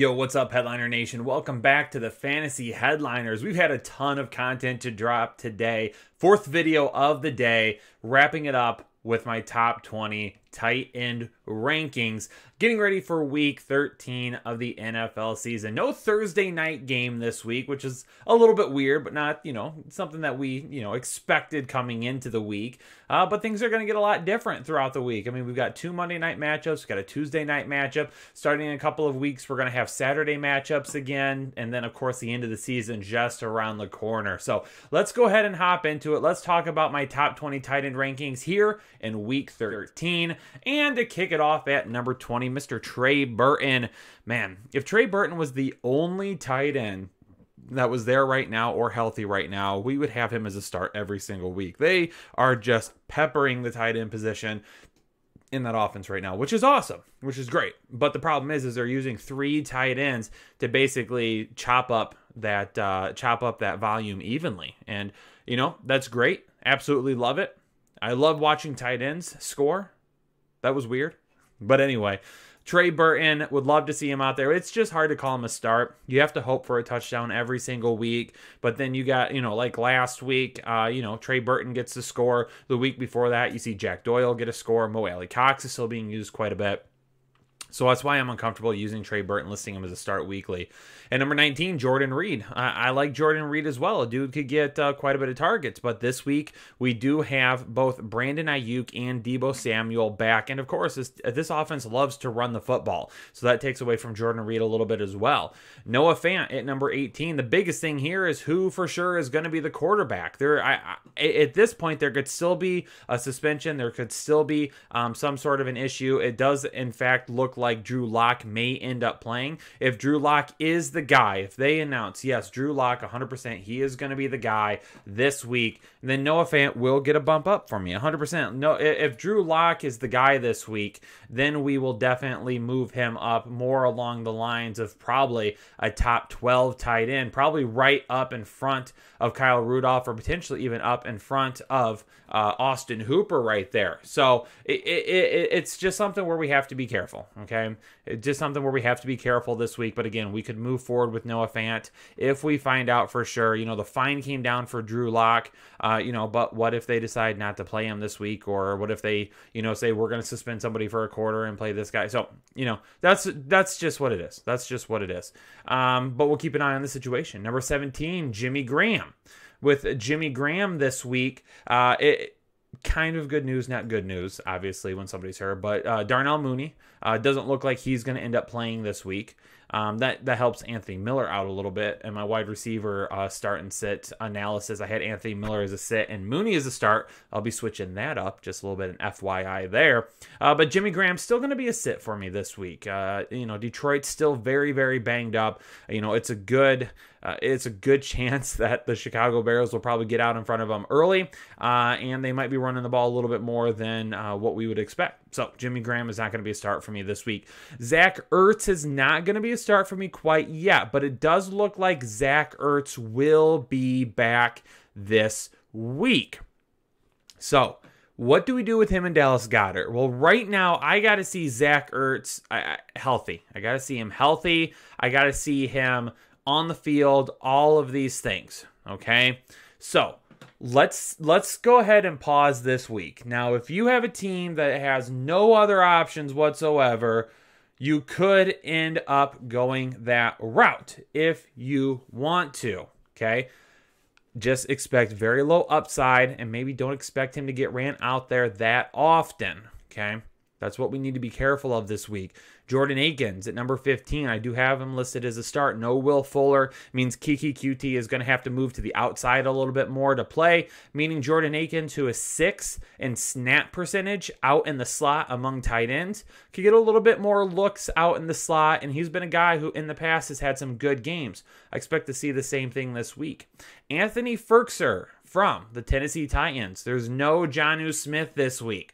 Yo, what's up, Headliner Nation? Welcome back to the Fantasy Headliners. We've had a ton of content to drop today. Fourth video of the day, wrapping it up with my top 20 tight end rankings. Getting ready for week 13 of the NFL season. No Thursday night game this week, which is a little bit weird, but not, you know, something that we, you know, expected coming into the week. Uh, but things are going to get a lot different throughout the week. I mean, we've got two Monday night matchups, we've got a Tuesday night matchup. Starting in a couple of weeks, we're going to have Saturday matchups again. And then, of course, the end of the season just around the corner. So let's go ahead and hop into it. Let's talk about my top 20 tight end rankings here in week 13. And to kick it off at number 20, Mr. Trey Burton. Man, if Trey Burton was the only tight end that was there right now or healthy right now, we would have him as a start every single week. They are just peppering the tight end position in that offense right now, which is awesome, which is great. But the problem is, is they're using three tight ends to basically chop up that uh, chop up that volume evenly, and you know that's great. Absolutely love it. I love watching tight ends score. That was weird. But anyway, Trey Burton would love to see him out there. It's just hard to call him a start. You have to hope for a touchdown every single week. But then you got, you know, like last week, uh, you know, Trey Burton gets the score. The week before that, you see Jack Doyle get a score. Mo Alie-Cox is still being used quite a bit. So that's why I'm uncomfortable using Trey Burton, listing him as a start weekly. And number 19, Jordan Reed. I, I like Jordan Reed as well. A dude could get uh, quite a bit of targets, but this week we do have both Brandon Aiyuk and Deebo Samuel back. And of course, this, this offense loves to run the football. So that takes away from Jordan Reed a little bit as well. Noah Fant at number 18. The biggest thing here is who for sure is going to be the quarterback. There, I, I, At this point, there could still be a suspension. There could still be um, some sort of an issue. It does, in fact, look like Drew Lock may end up playing. If Drew Lock is the guy, if they announce, yes, Drew Lock 100%, he is going to be the guy this week, then Noah Fant will get a bump up for me 100%. No, if Drew Lock is the guy this week, then we will definitely move him up more along the lines of probably a top 12 tight end, probably right up in front of Kyle Rudolph or potentially even up in front of uh, Austin Hooper right there. So it, it, it, it's just something where we have to be careful, okay? It's just something where we have to be careful this week. But again, we could move forward with Noah Fant if we find out for sure. You know, the fine came down for Drew Lock, uh, you know, but what if they decide not to play him this week? Or what if they, you know, say we're going to suspend somebody for a quarter and play this guy? So, you know, that's that's just what it is. That's just what it is. Um, but we'll keep an eye on the situation. Number 17, Jimmy Graham with Jimmy Graham this week. Uh, it, kind of good news, not good news, obviously, when somebody's hurt. But uh, Darnell Mooney uh, doesn't look like he's going to end up playing this week. Um, that that helps Anthony Miller out a little bit. And my wide receiver uh, start and sit analysis, I had Anthony Miller as a sit and Mooney as a start. I'll be switching that up, just a little bit an FYI there. Uh, but Jimmy Graham's still going to be a sit for me this week. Uh, you know, Detroit's still very very banged up. You know, it's a good uh, it's a good chance that the Chicago Bears will probably get out in front of them early, uh, and they might be running the ball a little bit more than uh, what we would expect. So Jimmy Graham is not going to be a start for me this week. Zach Ertz is not going to be a start for me quite yet, but it does look like Zach Ertz will be back this week. So, what do we do with him and Dallas Goedert? Well, right now, I got to see Zach Ertz healthy. I got to see him healthy. I got to see him on the field, all of these things. Okay. So, let's let's go ahead and pause this week. Now, if you have a team that has no other options whatsoever, you could end up going that route if you want to. Okay. Just expect very low upside and maybe don't expect him to get ran out there that often. Okay. That's what we need to be careful of this week. Jordan Akins at number 15. I do have him listed as a start. No Will Fuller means Keke Coutee is going to have to move to the outside a little bit more to play, meaning Jordan Akins, who is six in snap percentage out in the slot among tight ends, could get a little bit more looks out in the slot. And he's been a guy who in the past has had some good games. I expect to see the same thing this week. Anthony Firkser from the Tennessee Titans. There's no Jonnu Smith this week.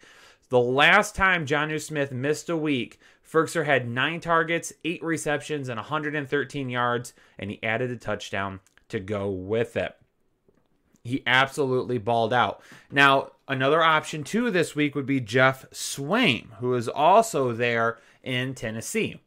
The last time Jonnu Smith missed a week, Firkser had nine targets, eight receptions, and 113 yards, and he added a touchdown to go with it. He absolutely balled out. Now, another option too this week would be Geoff Swaim, who is also there in Tennessee.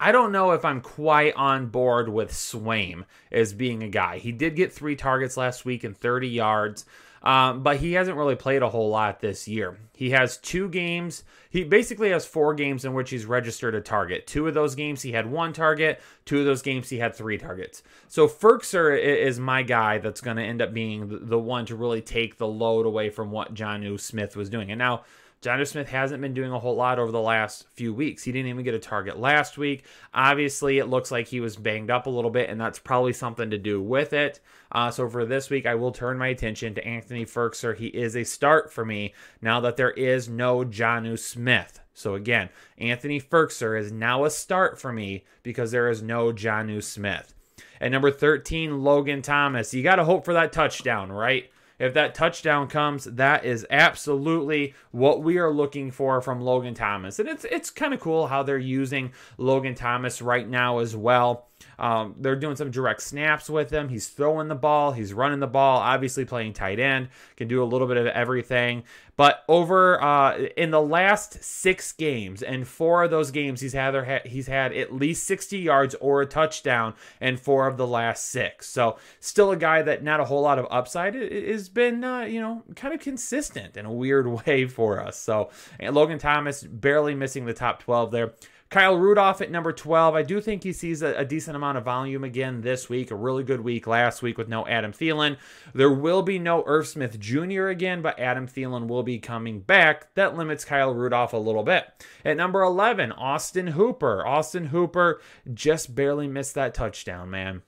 I don't know if I'm quite on board with Swaim as being a guy. He did get three targets last week and 30 yards. Um, but he hasn't really played a whole lot this year. He has two games. He basically has four games in which he's registered a target. Two of those games he had one target. Two of those games he had three targets. So Firkser is my guy that's going to end up being the one to really take the load away from what Jonnu Smith was doing. And now Jonnu Smith hasn't been doing a whole lot over the last few weeks. He didn't even get a target last week. Obviously, it looks like he was banged up a little bit, and that's probably something to do with it. Uh, so for this week, I will turn my attention to Anthony Firkser. He is a start for me now that there is no Jonnu Smith. So again, Anthony Firkser is now a start for me because there is no Jonnu Smith. At number 13, Logan Thomas. You got to hope for that touchdown, right? If that touchdown comes, that is absolutely what we are looking for from Logan Thomas. And it's it's kind of cool how they're using Logan Thomas right now as well. Um, they're doing some direct snaps with him. He's throwing the ball, he's running the ball, obviously playing tight end, can do a little bit of everything. But over uh, in the last six games, and four of those games, he's had he's had at least 60 yards or a touchdown, in four of the last six. So still a guy that not a whole lot of upside has been, uh, you know, kind of consistent in a weird way for us. So Logan Thomas barely missing the top 12 there. Kyle Rudolph at number 12. I do think he sees a, a, decent amount of volume again this week. A really good week last week with no Adam Thielen. There will be no Irv Smith Jr. again, but Adam Thielen will be coming back. That limits Kyle Rudolph a little bit. At number 11, Austin Hooper. Austin Hooper just barely missed that touchdown, man.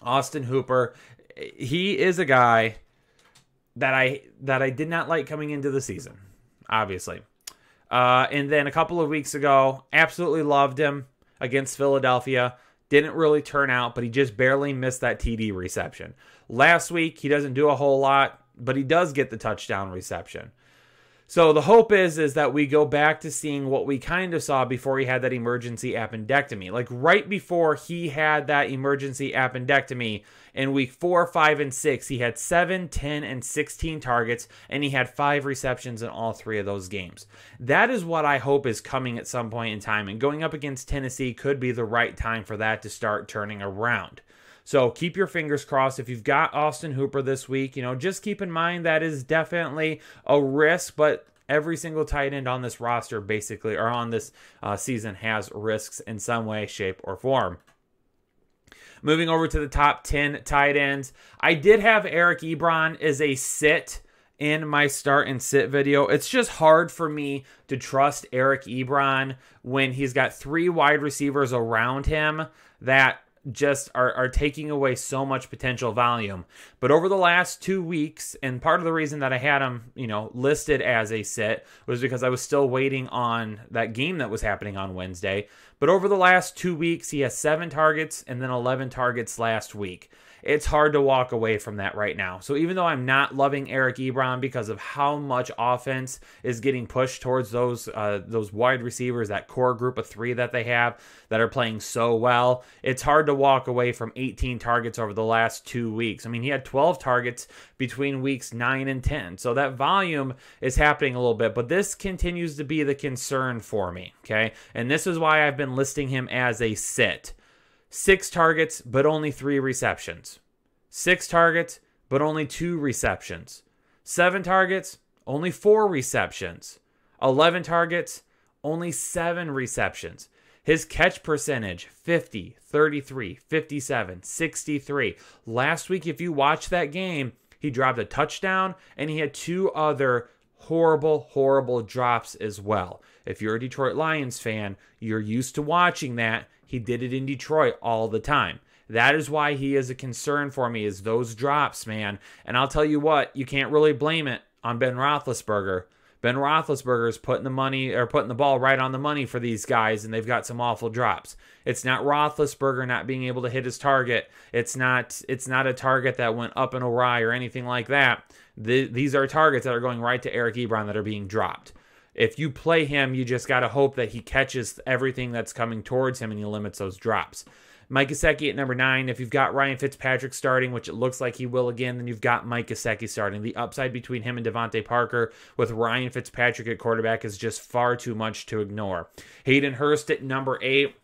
Austin Hooper, he is a guy that I that I did not like coming into the season, obviously. Uh, and then a couple of weeks ago, absolutely loved him against Philadelphia. Didn't really turn out, but he just barely missed that TD reception. Last week, he doesn't do a whole lot, but he does get the touchdown reception. So the hope is is that we go back to seeing what we kind of saw before he had that emergency appendectomy. Like right before he had that emergency appendectomy in week 4, 5 and 6, he had 7, 10 and 16 targets and he had 5 receptions in all 3 of those games. That is what I hope is coming at some point in time and going up against Tennessee could be the right time for that to start turning around. So keep your fingers crossed. If you've got Austin Hooper this week, you know, just keep in mind that is definitely a risk, but every single tight end on this roster basically or on this uh, season has risks in some way, shape, or form. Moving over to the top 10 tight ends, I did have Eric Ebron as a sit in my start and sit video. It's just hard for me to trust Eric Ebron when he's got three wide receivers around him that just are, are taking away so much potential volume. But over the last two weeks, and part of the reason that I had him, you know, listed as a sit was because I was still waiting on that game that was happening on Wednesday. But over the last two weeks, he has seven targets and then 11 targets last week it's hard to walk away from that right now. So even though I'm not loving Eric Ebron because of how much offense is getting pushed towards those uh, those wide receivers, that core group of three that they have that are playing so well, it's hard to walk away from 18 targets over the last two weeks. I mean, he had 12 targets between weeks nine and 10, so that volume is happening a little bit. But this continues to be the concern for me. Okay, and this is why I've been listing him as a sit. Six targets, but only three receptions. Six targets, but only two receptions. Seven targets, only four receptions. 11 targets, only seven receptions. His catch percentage 50, 33, 57, 63. Last week, if you watch that game, he dropped a touchdown and he had two other horrible, horrible drops as well. If you're a Detroit Lions fan, you're used to watching that he did it in Detroit all the time. That is why he is a concern for me, is those drops, man. And I'll tell you what, you can't really blame it on Ben Roethlisberger. Ben Roethlisberger is putting the money or putting the ball right on the money for these guys, and they've got some awful drops. It's not Roethlisberger not being able to hit his target. It's not. It's not a target that went up and awry or anything like that. The, these are targets that are going right to Eric Ebron that are being dropped if you play him, you just got to hope that he catches everything that's coming towards him and he limits those drops. Mike Gesicki at number nine. If you've got Ryan Fitzpatrick starting, which it looks like he will again, then you've got Mike Gesicki starting. The upside between him and DeVante Parker with Ryan Fitzpatrick at quarterback is just far too much to ignore. Hayden Hurst at number eight.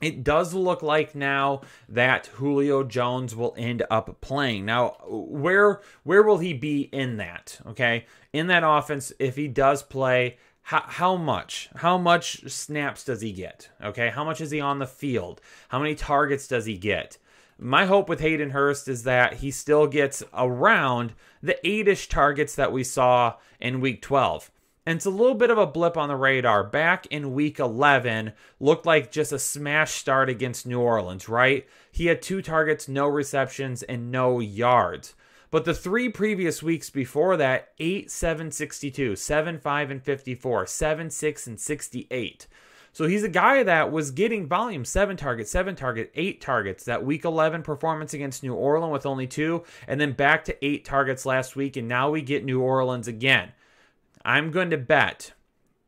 It does look like now that Julio Jones will end up playing. Now, where where will he be in that? Okay, in that offense, if he does play, how, how much? How much snaps does he get? Okay, how much is he on the field? How many targets does he get? My hope with Hayden Hurst is that he still gets around the eight-ish targets that we saw in Week 12. And it's a little bit of a blip on the radar. Back in week 11, looked like just a smash start against New Orleans, right? He had two targets, no receptions, and no yards. But the three previous weeks before that 8, 7, 62, 7, 5, and 54, 7, 6, and 68. So he's a guy that was getting volume seven targets, seven targets, eight targets. That week 11 performance against New Orleans with only two, and then back to eight targets last week. And now we get New Orleans again. I'm going to bet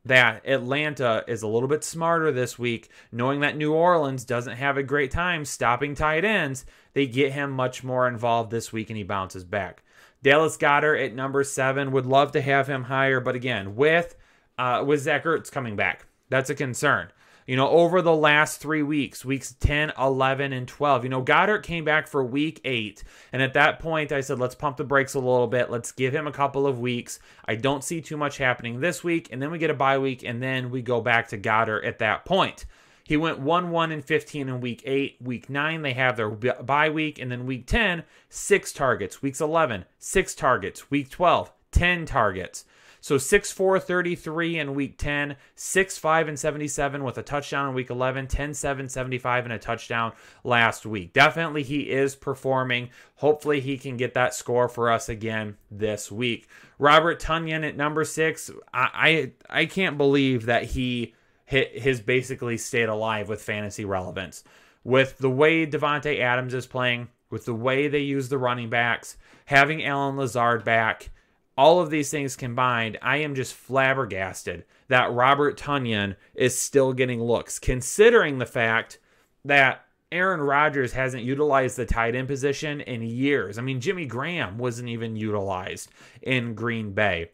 that Atlanta is a little bit smarter this week, knowing that New Orleans doesn't have a great time stopping tight ends. They get him much more involved this week and he bounces back. Dallas Goedert at number seven would love to have him higher, but again, with uh, with Zach Ertz coming back, that's a concern. You know, over the last three weeks, weeks 10, 11, and 12, you know, Goedert came back for week eight. And at that point, I said, let's pump the brakes a little bit. Let's give him a couple of weeks. I don't see too much happening this week. And then we get a bye week, and then we go back to Goedert at that point. He went 1 1 and 15 in week 8. Week 9, they have their bye week. And then week 10, six targets. Weeks 11, six targets. Week 12, 10 targets. So 6 4 33 in week 10, 6 5 and 77 with a touchdown in week 11, 10 7 75 and a touchdown last week. Definitely he is performing. Hopefully he can get that score for us again this week. Robert Tonyan at number six. I I, I can't believe that he hit his basically stayed alive with fantasy relevance. With the way Davante Adams is playing, with the way they use the running backs, having Allen Lazard back, all of these things combined, I am just flabbergasted that Robert Tonyan is still getting looks, considering the fact that Aaron Rodgers hasn't utilized the tight end position in years. I mean, Jimmy Graham wasn't even utilized in Green Bay.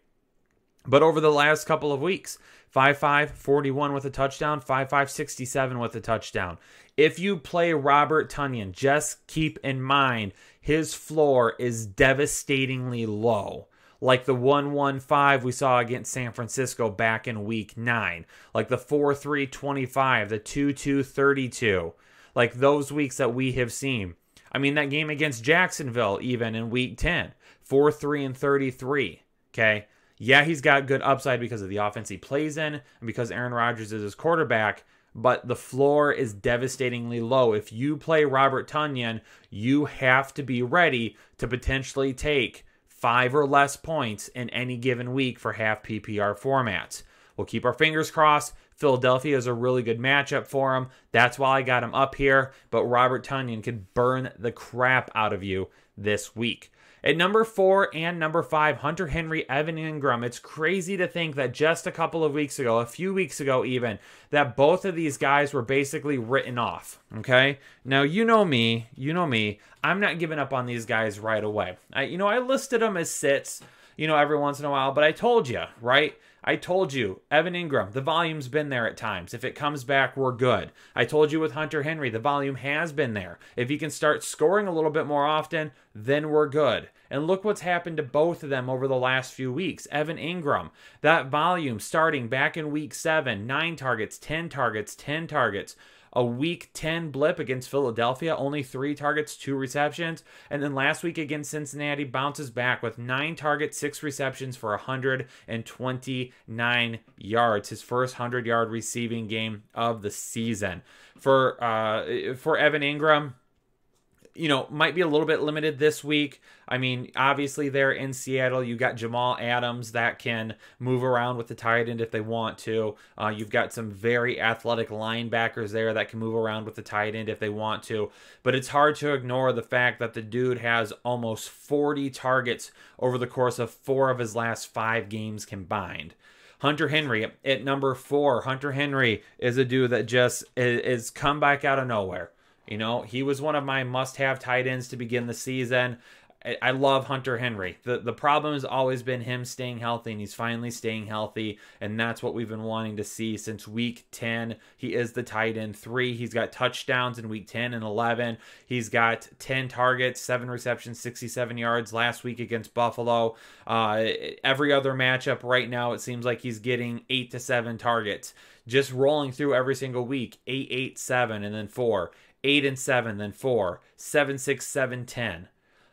But over the last couple of weeks, 5 5 41 with a touchdown, 5 5 67 with a touchdown. If you play Robert Tonyan, just keep in mind his floor is devastatingly low like the 115 we saw against San Francisco back in week 9, like the 4325, the 2232, like those weeks that we have seen. I mean, that game against Jacksonville, even in week 10, 4 3 and 33. Okay. Yeah, he's got good upside because of the offense he plays in and because Aaron Rodgers is his quarterback, but the floor is devastatingly low. If you play Robert Tonyan, you have to be ready to potentially take five or less points in any given week for half PPR formats. We'll keep our fingers crossed. Philadelphia is a really good matchup for him. That's why I got him up here. But Robert Tonyan could burn the crap out of you this week. At number four and number five, Hunter Henry, Evan Engram. It's crazy to think that just a couple of weeks ago, a few weeks ago even, that both of these guys were basically written off. Okay. Now, you know me. You know me. I'm not giving up on these guys right away. I, you know, I listed them as sits, you know, every once in a while, but I told you, right? I told you, Evan Engram, the volume's been there at times. If it comes back, we're good. I told you with Hunter Henry, the volume has been there. If he can start scoring a little bit more often, then we're good. And look what's happened to both of them over the last few weeks. Evan Engram, that volume starting back in week seven, nine targets, 10 targets, 10 targets a week 10 blip against Philadelphia, only three targets, two receptions. And then last week against Cincinnati, bounces back with nine targets, six receptions for 129 yards. His first 100 yard receiving game of the season. For, uh, for Evan Engram, you know, might be a little bit limited this week. I mean, obviously, they're in Seattle. You got Jamal Adams that can move around with the tight end if they want to. Uh, you've got some very athletic linebackers there that can move around with the tight end if they want to. But it's hard to ignore the fact that the dude has almost 40 targets over the course of four of his last five games combined. Hunter Henry at number four. Hunter Henry is a dude that just is, is come back out of nowhere. You know, he was one of my must have tight ends to begin the season. I love Hunter Henry. The the problem has always been him staying healthy and he's finally staying healthy and that's what we've been wanting to see since week 10. He is the tight end 3. He's got touchdowns in week 10 and 11. He's got 10 targets, 7 receptions, 67 yards last week against Buffalo. Uh, every other matchup right now it seems like he's getting 8 to 7 targets. Just rolling through every single week. 8 8 7 and then 4. 8 and 7 then 4. 7 6 7 10.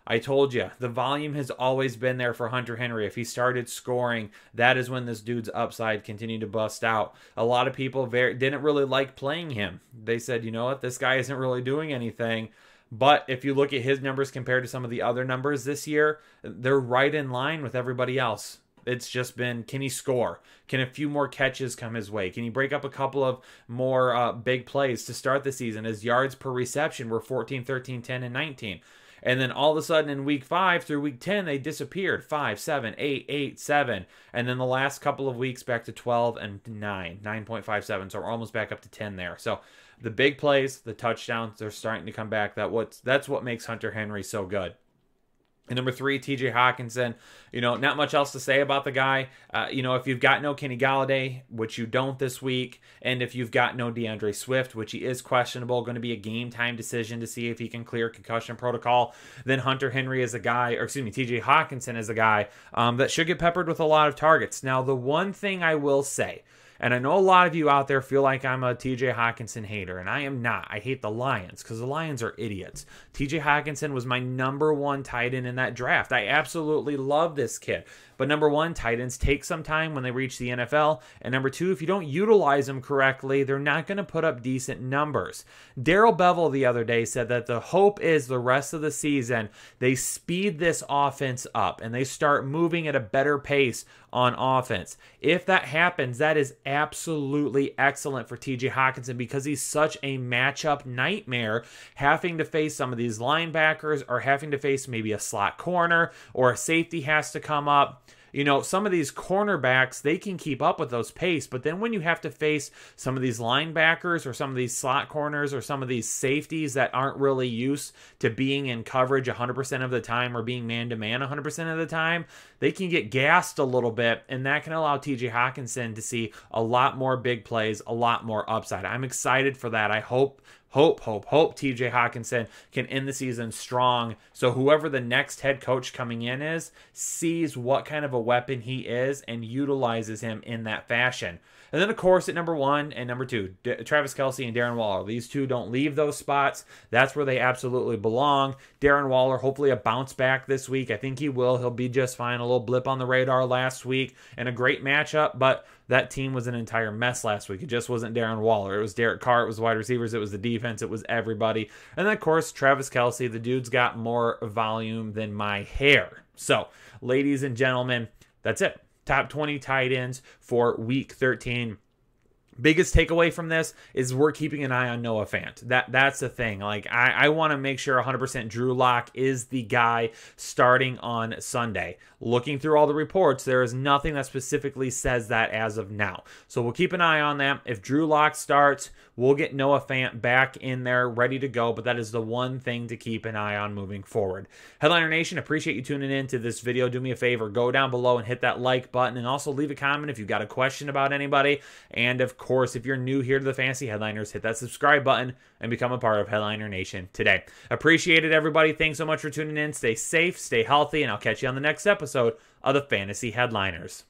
I told you, the volume has always been there for Hunter Henry. If he started scoring, that is when this dude's upside continued to bust out. A lot of people very, didn't really like playing him. They said, you know what, this guy isn't really doing anything. But if you look at his numbers compared to some of the other numbers this year, they're right in line with everybody else. It's just been can he score? Can a few more catches come his way? Can he break up a couple of more uh, big plays to start the season? His yards per reception were 14, 13, 10, and 19. And then all of a sudden in week five through week 10, they disappeared five, seven, eight, eight, seven. And then the last couple of weeks back to 12 and 9, 9.57. So we're almost back up to 10 there. So the big plays, the touchdowns, they're starting to come back. That what's that's what makes Hunter Henry so good. And number three, TJ Hockenson. You know, not much else to say about the guy. Uh, you know, if you've got no Kenny Golladay, which you don't this week, and if you've got no D'Andre Swift, which he is questionable, going to be a game time decision to see if he can clear concussion protocol, then Hunter Henry is a guy, or excuse me, TJ Hockenson is a guy um, that should get peppered with a lot of targets. Now, the one thing I will say, and I know a lot of you out there feel like I'm a TJ Hockenson hater, and I am not. I hate the Lions because the Lions are idiots. TJ Hockenson was my number one tight end in that draft. I absolutely love this kid. But number one, tight ends take some time when they reach the NFL. And number two, if you don't utilize them correctly, they're not going to put up decent numbers. Darrell Bevell the other day said that the hope is the rest of the season they speed this offense up and they start moving at a better pace on offense. If that happens, that is absolutely excellent for TJ Hockenson because he's such a matchup nightmare having to face some of these linebackers or having to face maybe a slot corner or a safety has to come up you know, some of these cornerbacks, they can keep up with those pace, but then when you have to face some of these linebackers or some of these slot corners or some of these safeties that aren't really used to being in coverage 100% of the time or being man to man 100% of the time, they can get gassed a little bit, and that can allow TJ Hockenson to see a lot more big plays, a lot more upside. I'm excited for that. I hope hope, hope, hope TJ Hockenson can end the season strong. So whoever the next head coach coming in is sees what kind of a weapon he is and utilizes him in that fashion. And then, of course, at number one and number two, D- Travis Kelce and Darren Waller. These two don't leave those spots. That's where they absolutely belong. Darren Waller, hopefully a bounce back this week. I think he will. He'll be just fine. A little blip on the radar last week and a great matchup, but that team was an entire mess last week. It just wasn't Darren Waller. It was Derek Carr. It was wide receivers. It was the defense. It was everybody. And then, of course, Travis Kelce. The dude's got more volume than my hair. So, ladies and gentlemen, that's it. Top 20 tight ends for week 13 biggest takeaway from this is we're keeping an eye on Noah Fant. That that's the thing. Like I, I want to make sure 100% Drew Lock is the guy starting on Sunday. Looking through all the reports, there is nothing that specifically says that as of now. So we'll keep an eye on that. If Drew Lock starts, we'll get Noah Fant back in there ready to go. But that is the one thing to keep an eye on moving forward. Headliner Nation, appreciate you tuning in to this video. Do me a favor, go down below and hit that like button, and also leave a comment if you've got a question about anybody. And of course, if you're new here to the Fantasy Headliners, hit that subscribe button and become a part of Headliner Nation today. Appreciate it, everybody. Thanks so much for tuning in. Stay safe, stay healthy, and I'll catch you on the next episode of the Fantasy Headliners.